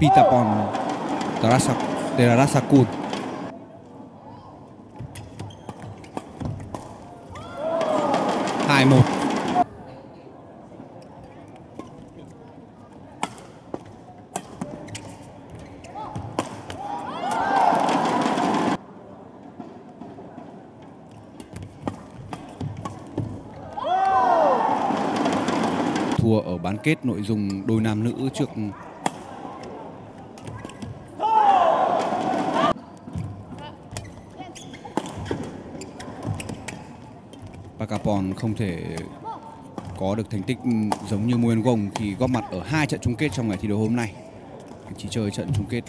Pitapon Terasakun hai một thua ở bán kết nội dung đôi nam nữ trước Pakapon không thể có được thành tích giống như Nguyen Gong khi góp mặt ở hai trận chung kết trong ngày thi đấu hôm nay. Chỉ chơi trận chung kết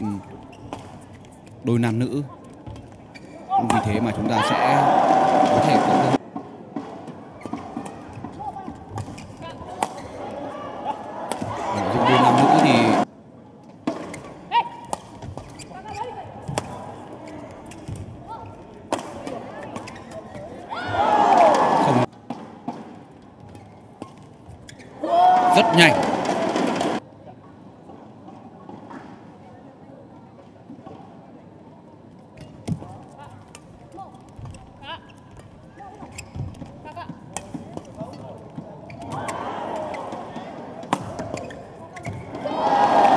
đôi nam nữ. Vì thế mà chúng ta sẽ có thể có cơ hội nhanh.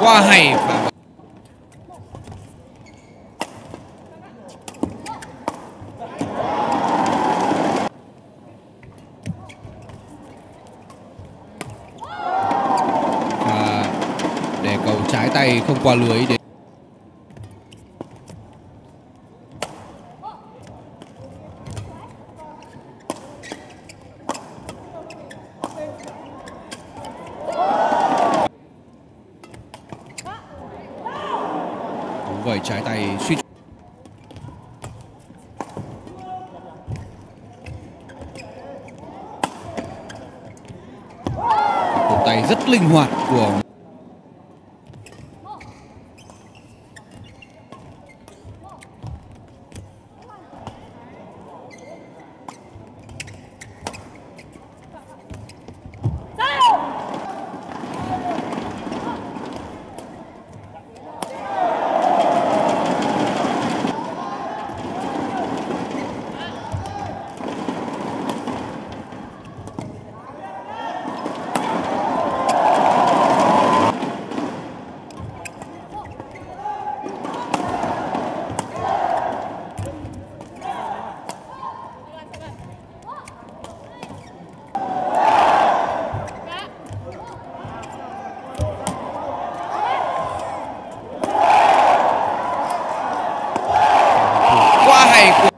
Qua hay và không qua lưới để vẩy trái tay suy tay rất linh hoạt của quá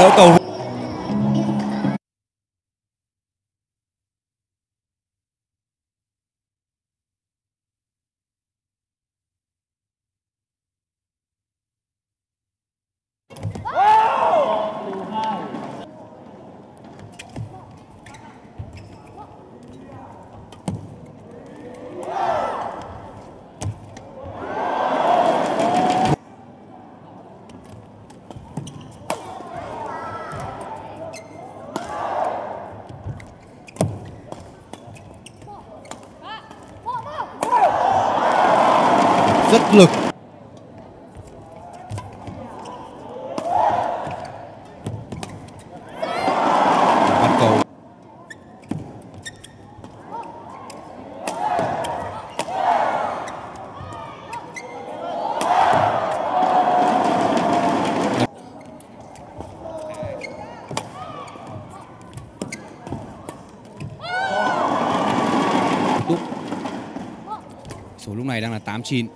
Arauca rất lực. Bắn cầu. Đúc. Số lúc này đang là 8-9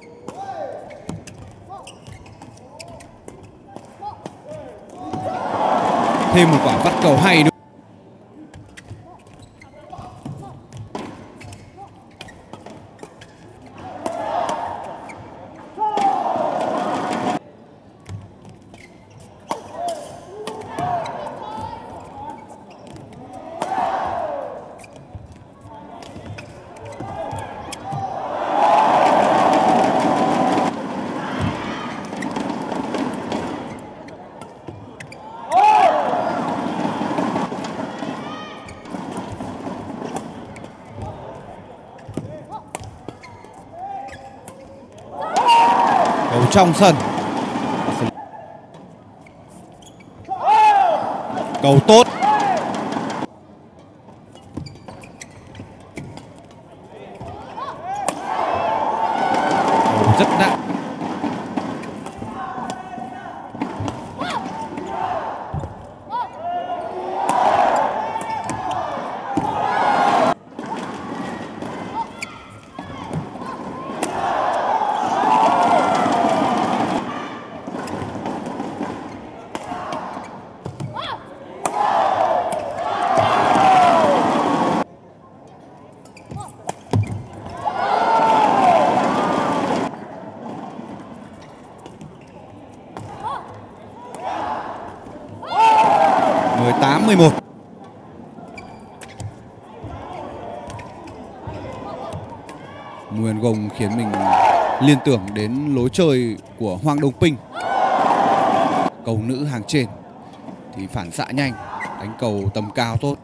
Thêm một quả bắt cầu hay nữa. Trong sân. Cầu tốt. 18-11 Nguyên Gồng khiến mình liên tưởng đến lối chơi của Hoàng Đông Pinh Cầu nữ hàng trên thì phản xạ nhanh, đánh cầu tầm cao tốt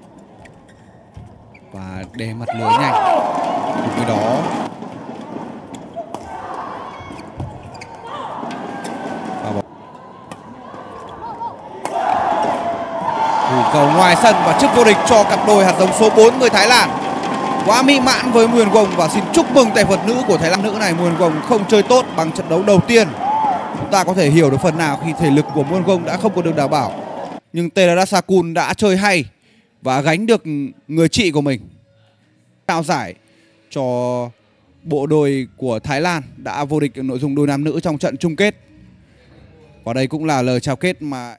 và đè mặt lưới nhanh. Cùng với đó Thủ cầu ngoài sân và chức vô địch cho cặp đôi hạt giống số 4 người Thái Lan. Quá mỹ mãn với Nguyên Gồng và xin chúc mừng tay vợt nữ của Thái Lan nữ này. Nguyên Gồng không chơi tốt bằng trận đấu đầu tiên. Chúng ta có thể hiểu được phần nào khi thể lực của Nguyên Gồng đã không còn được đảm bảo. Nhưng Teradasakun đã chơi hay và gánh được người chị của mình. Trao giải cho bộ đôi của Thái Lan đã vô địch nội dung đôi nam nữ trong trận chung kết. Và đây cũng là lời chào kết mà